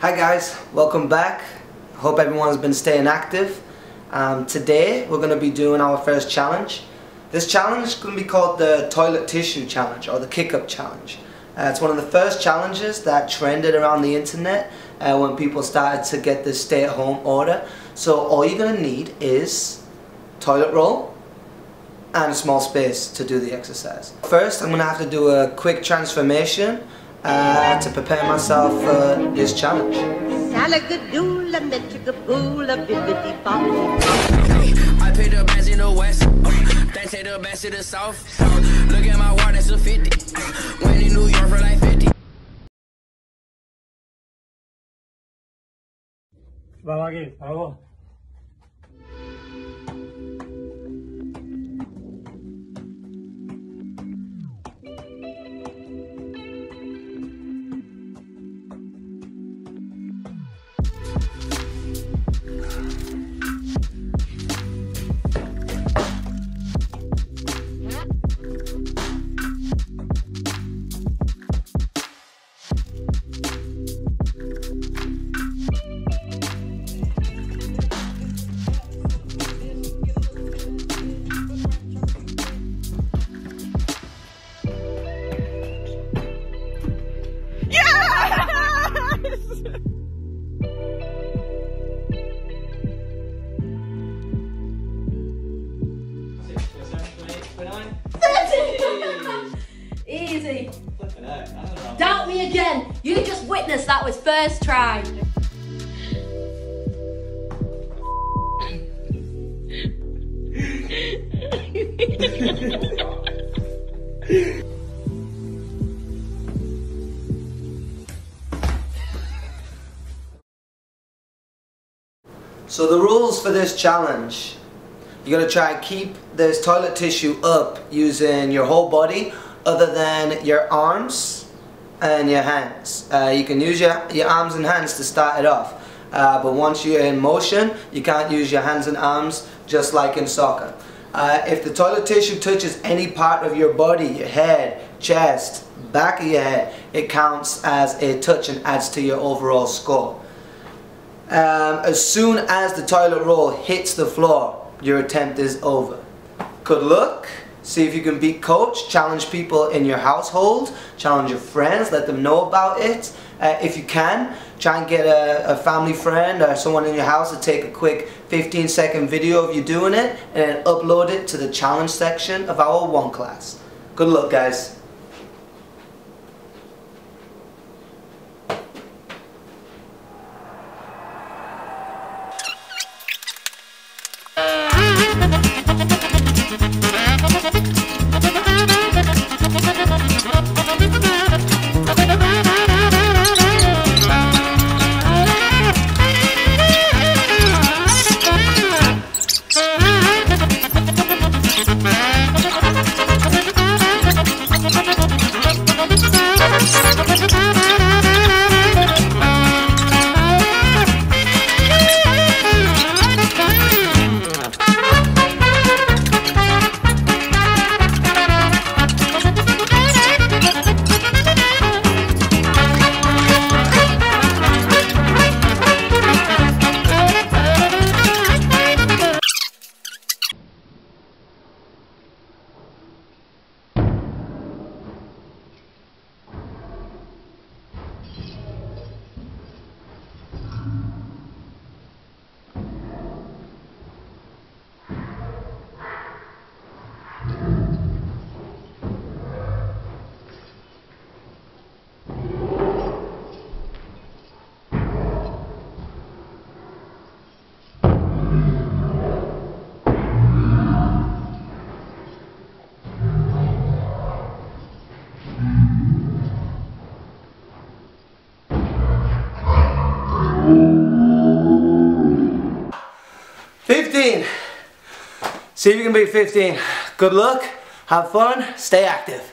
Hi guys, welcome back. Hope everyone's been staying active. Um, today we're going to be doing our first challenge. This challenge is going to be called the toilet tissue challenge or the kick up challenge. Uh, it's one of the first challenges that trended around the internet uh, when people started to get this stay at home order. So all you're going to need is toilet roll and a small space to do the exercise. First I'm going to have to do a quick transformation uh, to prepare myself for this challenge. I in the west, uh, the the south. Uh, look at my it's a 50. Uh, Went in New York for like 50. 29? 30! Easy. Flipping out. I don't know. Doubt me again. You just witnessed that was first try. so the rules for this challenge you're to try and keep this toilet tissue up using your whole body other than your arms and your hands. Uh, you can use your, your arms and hands to start it off. Uh, but once you're in motion, you can't use your hands and arms just like in soccer. Uh, if the toilet tissue touches any part of your body, your head, chest, back of your head, it counts as a touch and adds to your overall score. Um, as soon as the toilet roll hits the floor, your attempt is over. Good luck. See if you can beat coach. Challenge people in your household. Challenge your friends. Let them know about it. Uh, if you can, try and get a, a, family friend or someone in your house to take a quick 15 second video of you doing it and then upload it to the challenge section of our one class. Good luck guys. Thank you. See if you can beat 15. Good luck, have fun, stay active.